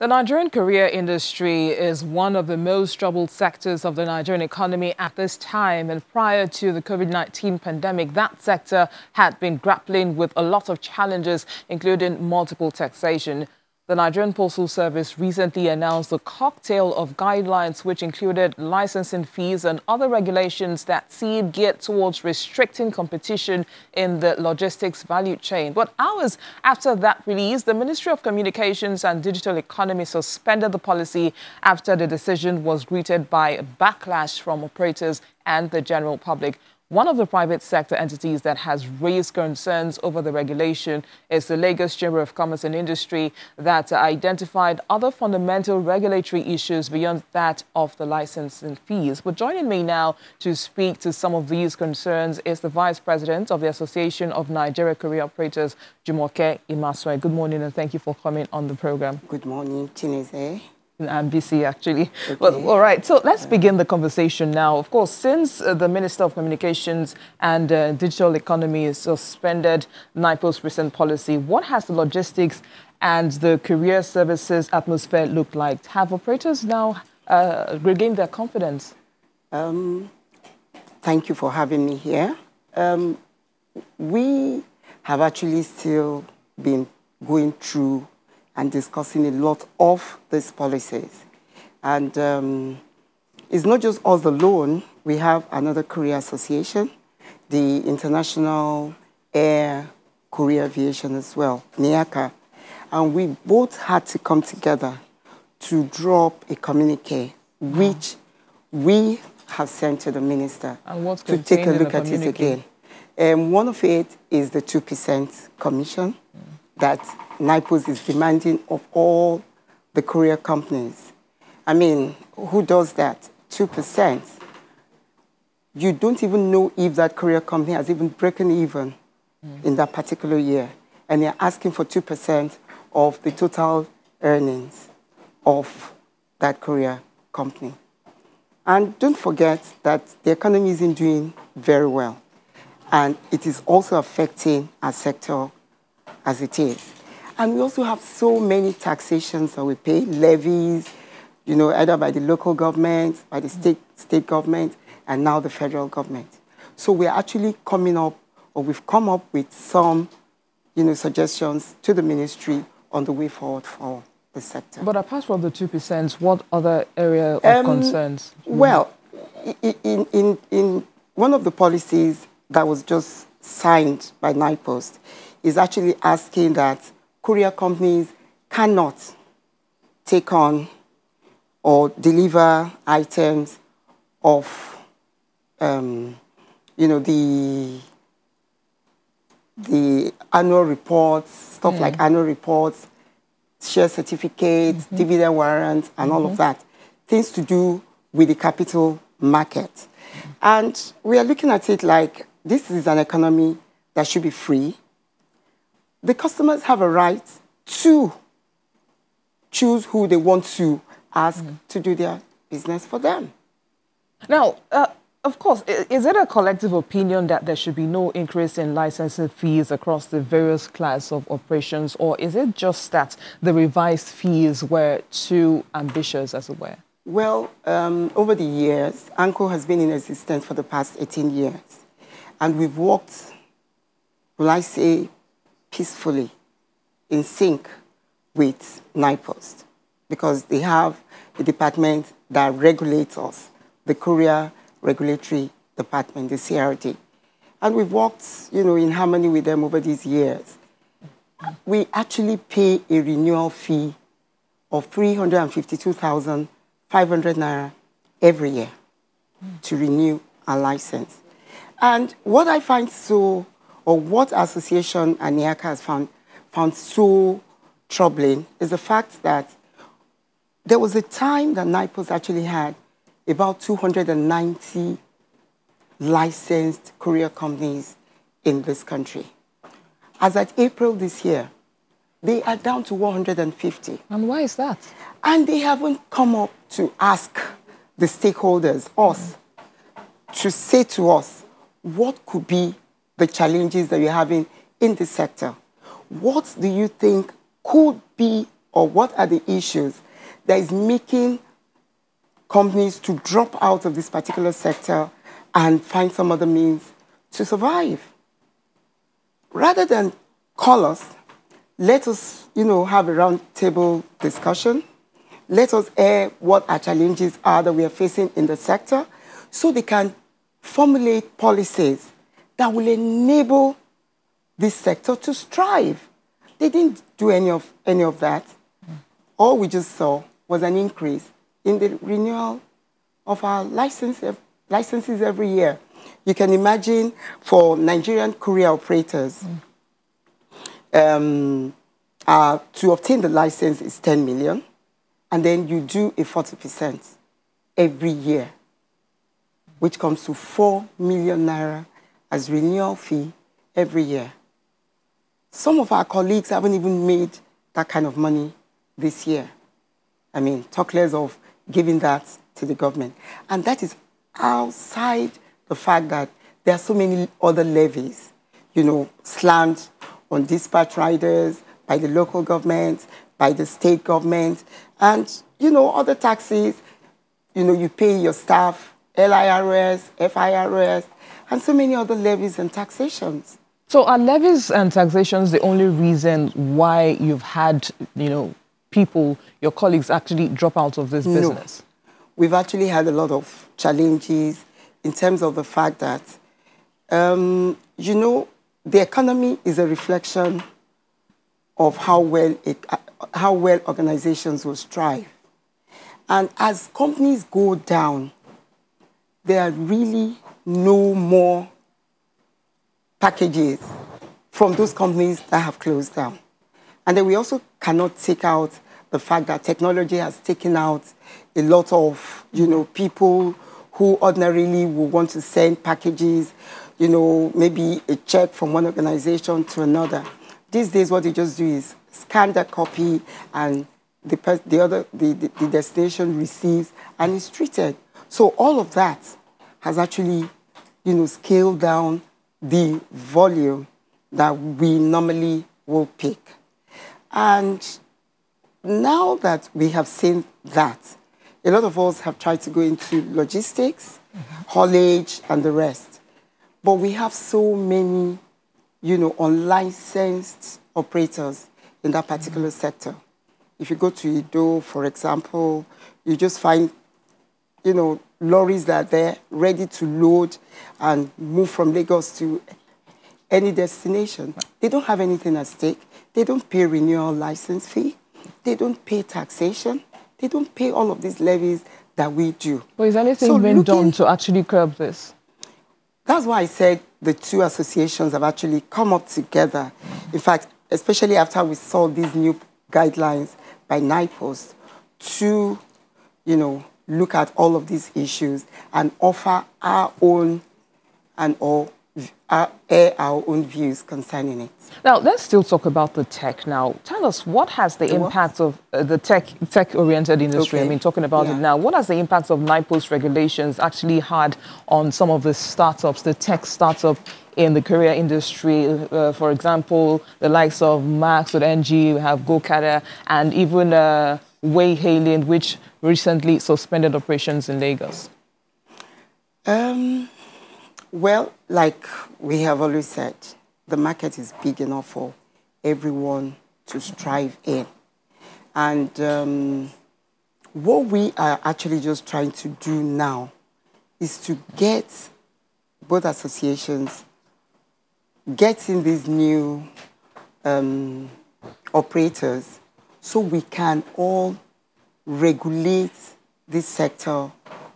The Nigerian courier industry is one of the most troubled sectors of the Nigerian economy at this time. And prior to the COVID-19 pandemic, that sector had been grappling with a lot of challenges, including multiple taxation. The Nigerian Postal Service recently announced a cocktail of guidelines which included licensing fees and other regulations that seem geared towards restricting competition in the logistics value chain. But hours after that release, the Ministry of Communications and Digital Economy suspended the policy after the decision was greeted by a backlash from operators and the general public. One of the private sector entities that has raised concerns over the regulation is the Lagos Chamber of Commerce and Industry that identified other fundamental regulatory issues beyond that of the licensing fees. But joining me now to speak to some of these concerns is the Vice President of the Association of Nigeria Courier Operators, Jumoke Imasue. Good morning and thank you for coming on the program. Good morning, Chinese in MBC, actually. Okay. Well, all right, so let's begin the conversation now. Of course, since uh, the Minister of Communications and uh, Digital Economy suspended NIPOST's recent policy, what has the logistics and the courier services atmosphere looked like? Have operators now uh, regained their confidence? Um, thank you for having me here. Um, we have actually still been going through and discussing a lot of these policies. And um, it's not just us alone. We have another courier association, the International Air Courier Aviation as well, NIACA. And we both had to come together to drop a communique, which we have sent to the minister to take a look at it again. And um, one of it is the 2% commission mm. That NIPOST is demanding of all the courier companies. I mean, who does that? 2%. You don't even know if that courier company has even broken even mm. in that particular year. And they're asking for 2% of the total earnings of that courier company. And don't forget that the economy isn't doing very well. And it is also affecting our sector as it is. And we also have so many taxations that we pay, levies, you know, either by the local government, by the state, state government, and now the federal government. So we're actually coming up, or we've come up with some, you know, suggestions to the ministry on the way forward for the sector. But apart from the 2%, what other area of um, concerns? Well, in, in, in one of the policies that was just signed by NIPOST is actually asking that courier companies cannot take on or deliver items of, um, you know, the the annual reports, stuff like annual reports, share certificates, mm -hmm. dividend warrants, and mm -hmm. all of mm-hmm. that. Things to do with the capital market. And we are looking at it like this is an economy that should be free, the customers have a right to choose who they want to ask mm. to do their business for them. Now, uh, of course, is it a collective opinion that there should be no increase in licensing fees across the various class of operations, or is it just that the revised fees were too ambitious, as it were? Well, um, over the years, ANCO has been in existence for the past 18 years, and we've worked, will I say, peacefully in sync with NIPOST because they have a department that regulates us, the Courier Regulatory Department, the CRD. And we've worked, you know, in harmony with them over these years. We actually pay a renewal fee of 352,500 naira every year to renew our license. And what I find so or what association ANIACA has found, found so troubling is the fact that there was a time that NIPOST actually had about 290 licensed courier companies in this country. As at April this year, they are down to 150. And why is that? And they haven't come up to ask the stakeholders, us, mm. to say to us what could be the challenges that you're having in the sector. What do you think could be or what are the issues that is making companies to drop out of this particular sector and find some other means to survive. Rather than call us, let us, you know, have a roundtable discussion. Let us air what our challenges are that we are facing in the sector so they can formulate policies that will enable this sector to strive. They didn't do any of, any of that. All we just saw was an increase in the renewal of our license, licenses every year. You can imagine for Nigerian courier operators, um, uh, to obtain the license is 10 million, and then you do a 40% every year, which comes to 4 million naira as renewal fee every year. Some of our colleagues haven't even made that kind of money this year. I mean, talk less of giving that to the government. And that is outside the fact that there are so many other levies, you know, slammed on dispatch riders by the local government, by the state government, and, you know, other taxes. You know, you pay your staff, LIRS, FIRS, and so many other levies and taxations. So are levies and taxations the only reason why you've had, you know, people, your colleagues actually drop out of this business? No. We've actually had a lot of challenges in terms of the fact that, um, you know, the economy is a reflection of how well, it, how well organizations will strive. And as companies go down, they are really no more packages from those companies that have closed down. And then we also cannot take out the fact that technology has taken out a lot of, you know, people who ordinarily would want to send packages, you know, maybe a check from one organization to another. These days, what they just do is scan the copy and the, the other, the, the, the destination receives and is treated. So all of that has actually, you know, scaled down the volume that we normally will pick. And now that we have seen that, a lot of us have tried to go into logistics, mm-hmm. haulage, and the rest. But we have so many, you know, unlicensed operators in that particular mm-hmm. sector. If you go to Edo, for example, you just find, you know, lorries that are there ready to load and move from Lagos to any destination. They don't have anything at stake. They don't pay renewal license fee. They don't pay taxation. They don't pay all of these levies that we do. But is anything so being done to actually curb this? That's why I said the two associations have actually come up together. In fact, especially after we saw these new guidelines by NIPOST to, you know, look at all of these issues and offer our own and our, air our own views concerning it. Now, let's still talk about the tech now. Tell us, what has the, the impact what? of uh, the tech, tech-oriented industry, okay. I mean, talking about yeah. it now, what has the impact of NIPOST regulations actually had on some of the startups, the tech startup in the courier industry? Uh, for example, the likes of Max or NG. we have GoCarrier, and even uh, Wayhailing, which recently suspended operations in Lagos? Um, well, like we have always said, the market is big enough for everyone to strive in. And um, what we are actually just trying to do now is to get both associations getting these new um, operators so we can all regulate this sector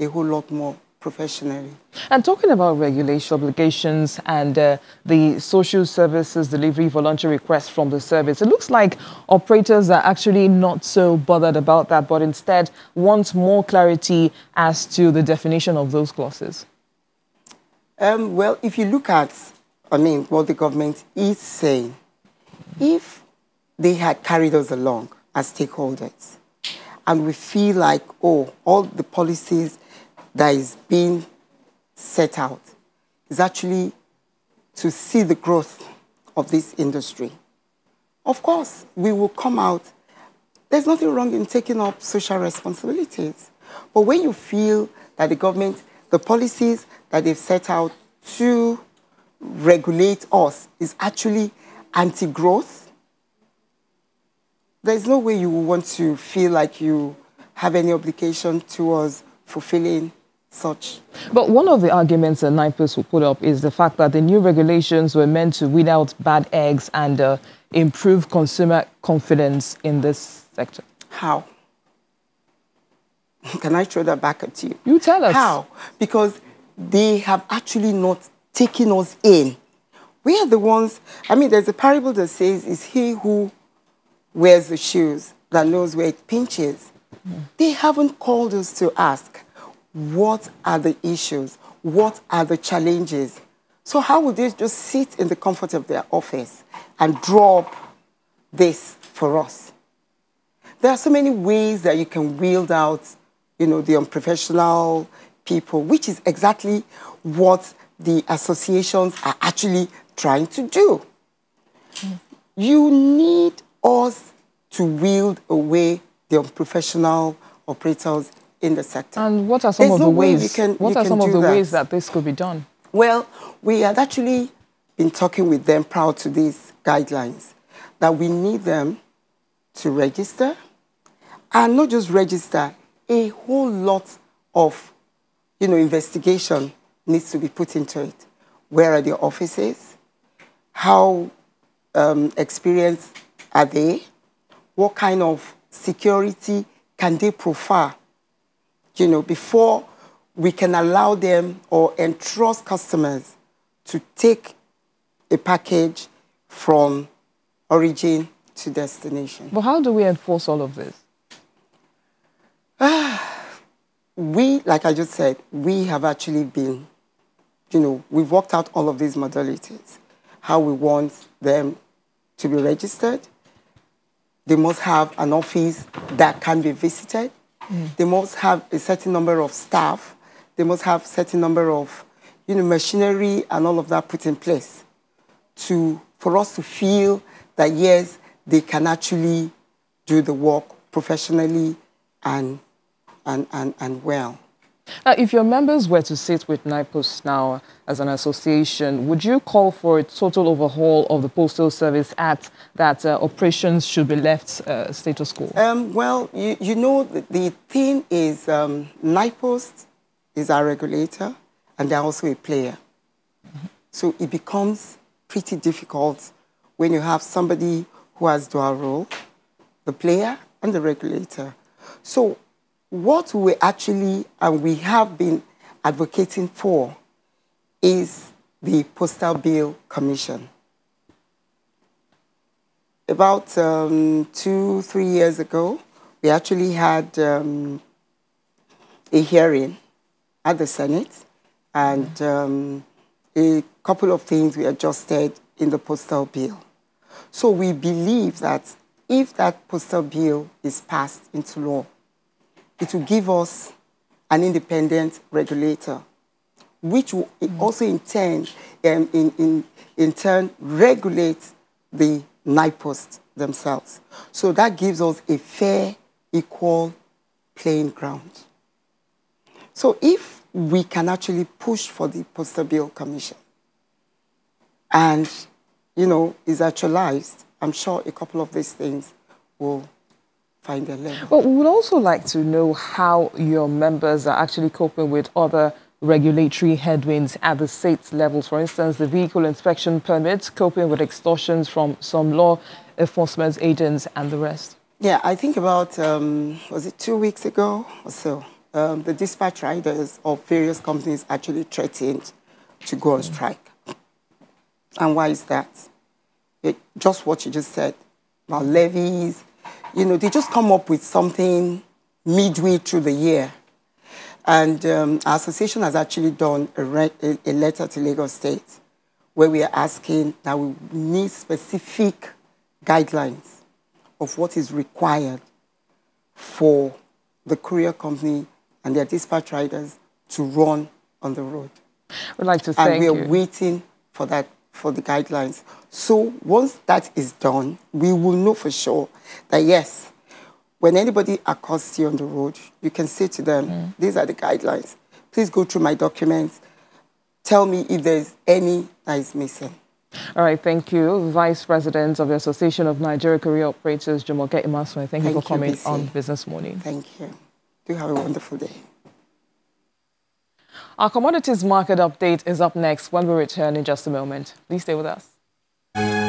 a whole lot more professionally. And talking about regulation obligations and uh, the social services delivery voluntary requests from the service, it looks like operators are actually not so bothered about that, but instead want more clarity as to the definition of those clauses. Um, well, if you look at, I mean, what the government is saying, if they had carried us along as stakeholders, and we feel like, oh, all the policies that is being set out is actually to see the growth of this industry. Of course, we will come out there's nothing wrong in taking up social responsibilities. But when you feel that the government, the policies that they've set out to regulate us is actually anti-growth, there's no way you want to feel like you have any obligation towards fulfilling such. But one of the arguments that NIPOST will put up is the fact that the new regulations were meant to weed out bad eggs and uh, improve consumer confidence in this sector. How? Can I throw that back at you? You tell us. How? Because they have actually not taken us in. We are the ones, I mean, there's a parable that says, it's he who wears the shoes that knows where it pinches. Mm. They haven't called us to ask, what are the issues? What are the challenges? So how would they just sit in the comfort of their office and draw up this for us? There are so many ways that you can wield out, you know, the unprofessional people, which is exactly what the associations are actually trying to do. Mm. You need us to wield away the unprofessional operators in the sector. And what are some There's of no the ways? Can, what are some of the that. ways that this could be done? Well, we had actually been talking with them prior to these guidelines that we need them to register and not just register, a whole lot of you know, investigation needs to be put into it. Where are the offices? How um, experienced are they? What kind of security can they profile? You know, before we can allow them or entrust customers to take a package from origin to destination. But how do we enforce all of this? we, like I just said, we have actually been, you know, we've worked out all of these modalities, how we want them to be registered. They must have an office that can be visited. Mm. They must have a certain number of staff. They must have a certain number of, you know, machinery and all of that put in place to, for us to feel that, yes, they can actually do the work professionally and, and, and, and well. Uh, if your members were to sit with NIPOST now as an association, would you call for a total overhaul of the Postal Service Act that uh, operations should be left uh, status quo? Um, well, you, you know, the, the thing is um, NIPOST is our regulator and they're also a player. Mm -hmm. So it becomes pretty difficult when you have somebody who has dual role, the player and the regulator. So what we actually, and we have been advocating for, is the Postal Bill Commission. About um, two, three years ago, we actually had um, a hearing at the Senate, and um, a couple of things we adjusted in the postal bill. So we believe that if that postal bill is passed into law, it will give us an independent regulator, which will mm. also in turn, um, in, in, in turn regulate the NIPOST themselves. So that gives us a fair, equal playing ground. So if we can actually push for the Postal Bill Commission and, you know, is actualized, I'm sure a couple of these things will find their level. But we would also like to know how your members are actually coping with other regulatory headwinds at the state levels. For instance, the vehicle inspection permits, coping with extortions from some law enforcement agents and the rest. Yeah, I think about, um, was it two weeks ago or so, um, the dispatch riders of various companies actually threatened to go on strike. And why is that? It, just what you just said about levies, you know, they just come up with something midway through the year. And um, our association has actually done a, a, a letter to Lagos State where we are asking that we need specific guidelines of what is required for the courier company and their dispatch riders to run on the road. We'd like to thank And we are you. waiting for that for the guidelines. So once that is done, we will know for sure that yes, when anybody accosts you on the road, you can say to them, mm. these are the guidelines. Please go through my documents. Tell me if there's any that is missing. All right, thank you. Vice President of the Association of Nigeria Courier Operators, Jumoke Imaswe. Thank, thank you for coming on Business Morning. Thank you. Do have a wonderful day. Our commodities market update is up next when we return in just a moment. Please stay with us.